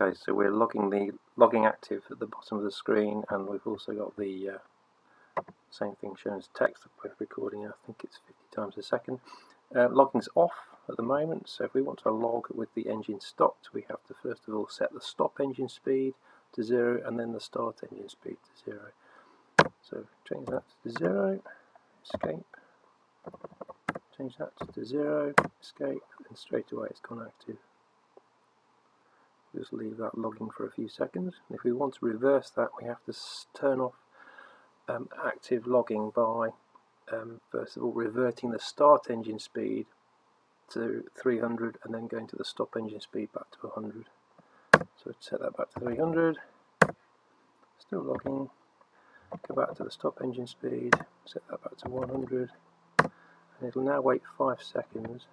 Okay, so we're logging the logging active at the bottom of the screen, and we've also got the uh, same thing shown as text that we're recording. I think it's 50 times a second. Uh, logging's off at the moment, so if we want to log with the engine stopped, we have to first of all set the stop engine speed to zero, and then the start engine speed to zero. So change that to zero, escape. Change that to zero, escape, and straight away it's gone active just leave that logging for a few seconds. If we want to reverse that, we have to turn off um, active logging by, um, first of all, reverting the start engine speed to 300 and then going to the stop engine speed back to 100. So set that back to 300, still logging, go back to the stop engine speed, set that back to 100, and it'll now wait 5 seconds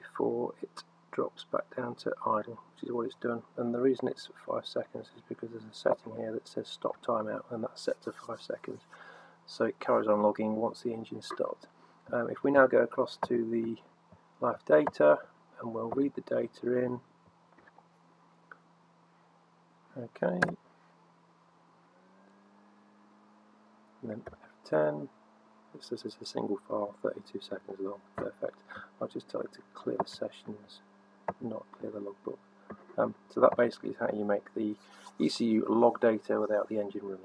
before it drops back down to idle, which is what it's done. And the reason it's 5 seconds is because there's a setting here that says stop timeout, and that's set to 5 seconds. So it carries on logging once the engine stopped. Um, if we now go across to the live data, and we'll read the data in. Okay. And then F10. It says it's a single file, 32 seconds long. Perfect. I'll just tell it to clear the sessions not clear the logbook. Um, so that basically is how you make the ECU log data without the engine running.